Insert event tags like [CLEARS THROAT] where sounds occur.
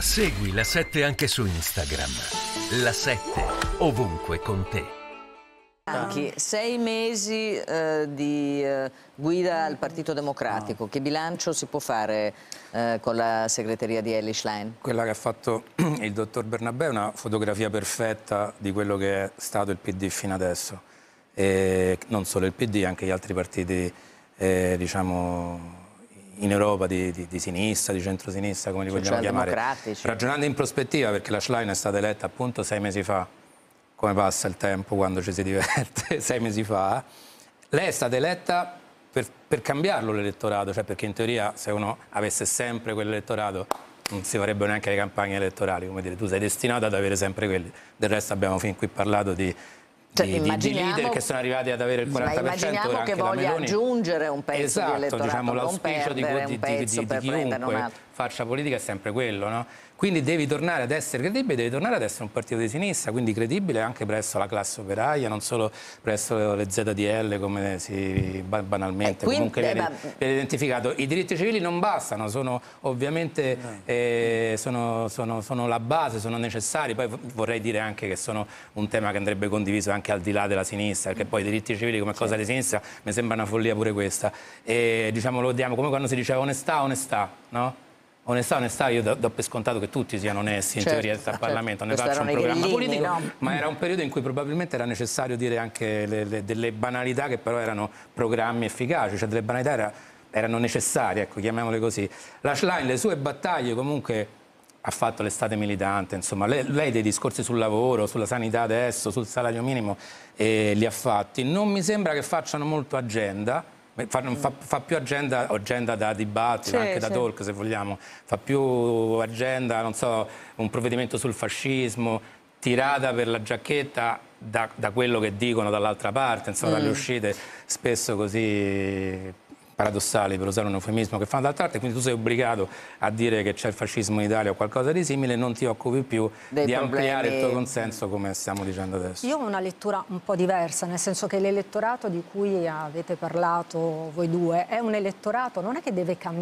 Segui la 7 anche su Instagram. La 7 ovunque con te. Anche sei mesi eh, di eh, guida al Partito Democratico. Che bilancio si può fare eh, con la segreteria di Ellie Schlein? Quella che ha fatto [CLEARS THROAT] il dottor Bernabé è una fotografia perfetta di quello che è stato il PD fino adesso. E non solo il PD, anche gli altri partiti, eh, diciamo, in Europa di, di, di sinistra, di centrosinistra, come li vogliamo chiamare. Ragionando in prospettiva, perché la Schlein è stata eletta appunto sei mesi fa, come passa il tempo quando ci si diverte, [LAUGHS] sei mesi fa, lei è stata eletta per, per cambiarlo l'elettorato, cioè perché in teoria se uno avesse sempre quell'elettorato non si farebbero neanche le campagne elettorali, come dire, tu sei destinato ad avere sempre quelli. Del resto abbiamo fin qui parlato di cioè, di, di, leader che sono arrivati ad avere il 40% ma immaginiamo che voglia aggiungere un pezzo esatto, di elettorato diciamo, l'auspicio di, di, di, di chiunque faccia politica è sempre quello no? Quindi devi tornare ad essere credibile devi tornare ad essere un partito di sinistra quindi credibile anche presso la classe operaia non solo presso le ZDL come si banalmente eh, quindi, comunque viene, eh, viene, identificato i diritti civili non bastano sono ovviamente eh, sono, sono, sono la base sono necessari poi vorrei dire anche che sono un tema che andrebbe condiviso anche anche al di là della sinistra, perché poi i diritti civili come cosa di sinistra mi sembra una follia pure questa. E diciamo lo diamo come quando si diceva onestà, onestà, no? Onestà, onestà, io do, do, per scontato che tutti siano onesti in certo, teoria al certo. Parlamento, ne faccio un programma grillini, politico, no? ma era un periodo in cui probabilmente era necessario dire anche le, le, delle banalità che però erano programmi efficaci, cioè delle banalità era, erano necessarie, ecco, chiamiamole così. La Schlein, le sue battaglie comunque ha fatto l'estate militante, insomma, lei, lei, dei discorsi sul lavoro, sulla sanità adesso, sul salario minimo eh, li ha fatti. Non mi sembra che facciano molto agenda, fa, fa, fa più agenda, agenda, da dibattito, sì, anche da talk se vogliamo, fa più agenda, non so, un provvedimento sul fascismo, tirata per la giacchetta da, da quello che dicono dall'altra parte, insomma, mm. dalle uscite spesso così paradossali, per usare un eufemismo, che fanno d'altra parte, quindi tu sei obbligato a dire che c'è il fascismo in Italia o qualcosa di simile non ti occupi più Dei di problemi... ampliare il tuo consenso come stiamo dicendo adesso. Io ho una lettura un po' diversa, nel senso che l'elettorato di cui avete parlato voi due è un elettorato, non è che deve cambiare